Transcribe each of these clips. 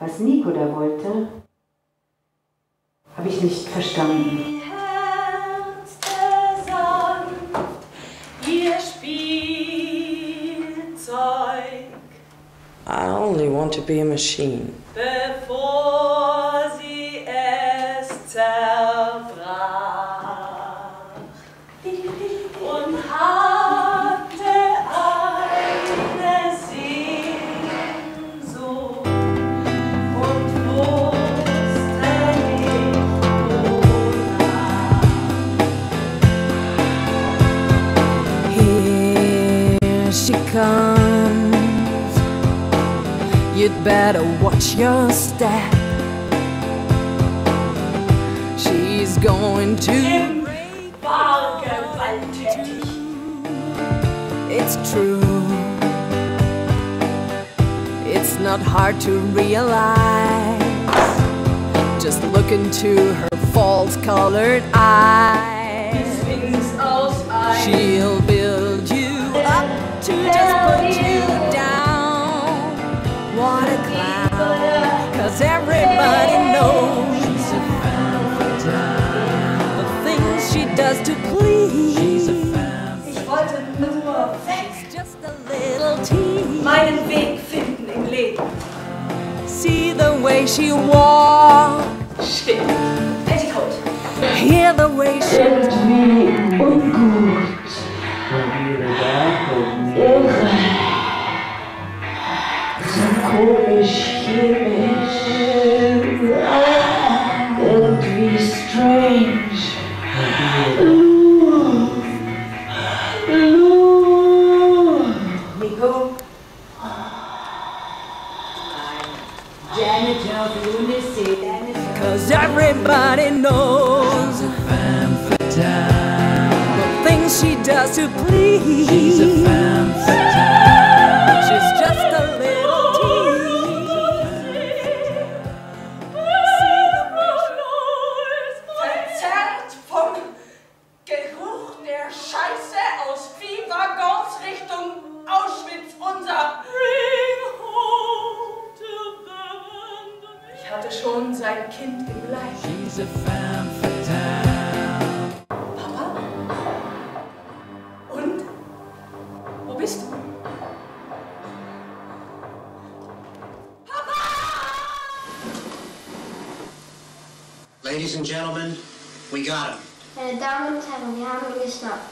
Was Nico da wollte, habe ich nicht verstanden. I only want to be a machine. Bevor sie es zerbrach You'd better watch your step. She's going to. It's true. It's not hard to realize. Just look into her false colored eyes. Sphinx aus Eis. She'll build things she does to please. She's a femme Ich wollte nur weg, Just a little tease. meinen Weg finden im Leben. See the way she walks. Shit. Petticoat. Hear the way she komisch, chemisch, does to please. She's a fatale. She's just a little tease. Verzerrt vom Geruch der Scheiße aus Viehwaggons Richtung Auschwitz, unser Ich hatte schon sein Kind im Leib. She's a femme Ladies and gentlemen, we got him. Meine Damen und Herren, wir haben ihn geschnappt.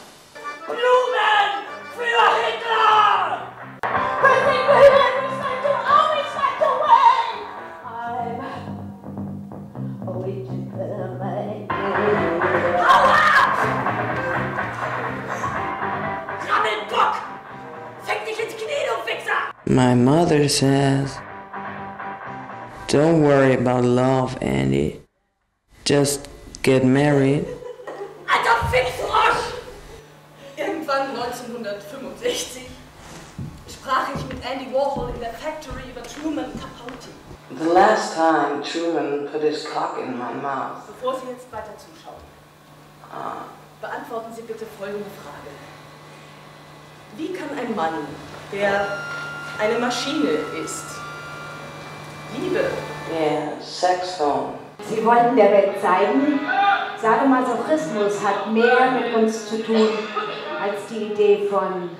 Blumen für Hitler! Rammelbock! Fäng dich ins Knie, du Wichser! My mother says, Don't worry about love, Andy. Just get married. Alter Fickfrosch! Irgendwann 1965 sprach ich mit Andy Warhol in der Factory über Truman Capote. The last time Truman put his cock in my mouth, Bevor Sie jetzt weiter zuschauen, beantworten Sie bitte folgende Frage. Wie kann ein Mann, der eine Maschine ist, Liebe, yeah, sex phone. Sie wollten der Welt zeigen, Sadomasochismus hat mehr mit uns zu tun als die Idee von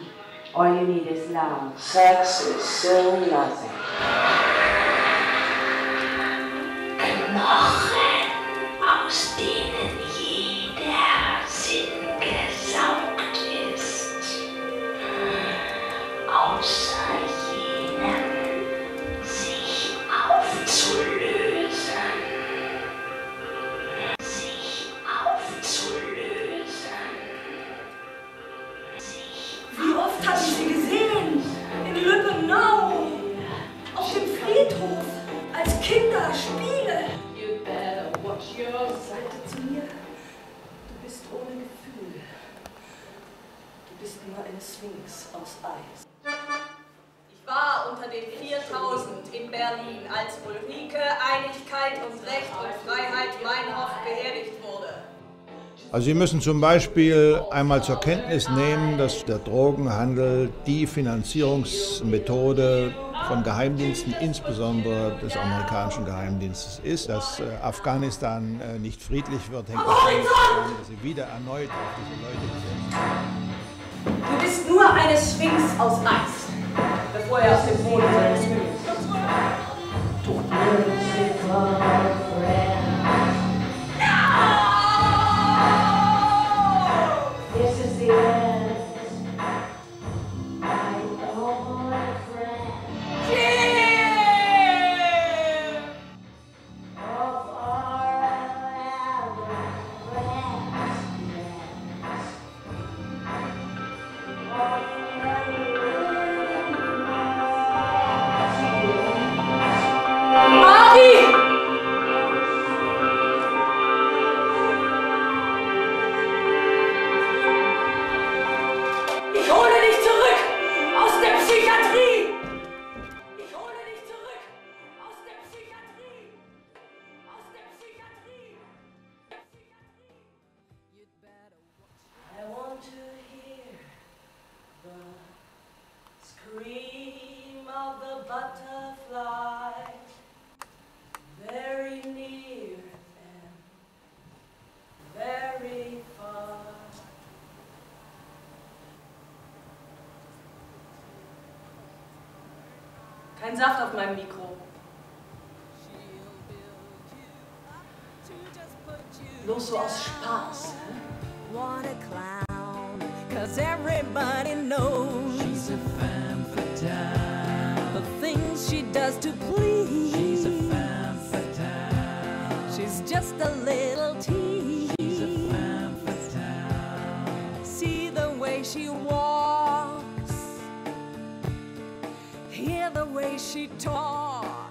All You Need Is Love. Sex is still nothing. Knochen, aus denen Du bist nur eine Sphinx aus Eis. Ich war unter den 4000 in Berlin, als Ulrike, Einigkeit und Recht und Freiheit Meinhof beerdigt wurde. Also Sie müssen zum Beispiel einmal zur Kenntnis nehmen, dass der Drogenhandel die Finanzierungsmethode von Geheimdiensten, insbesondere des amerikanischen Geheimdienstes ist. Dass äh, Afghanistan äh, nicht friedlich wird, hängt damit zusammen, dass sie wieder erneut auf diese Leute gesetzt Du bist nur eine Sphinx aus Eis, bevor er aus dem Boden seines Mühls Kein Saft auf meinem Mikro. Bloß so aus Spaß. What a clown, cause everybody knows she's a femme fatale. The things she does to please, the way she talks.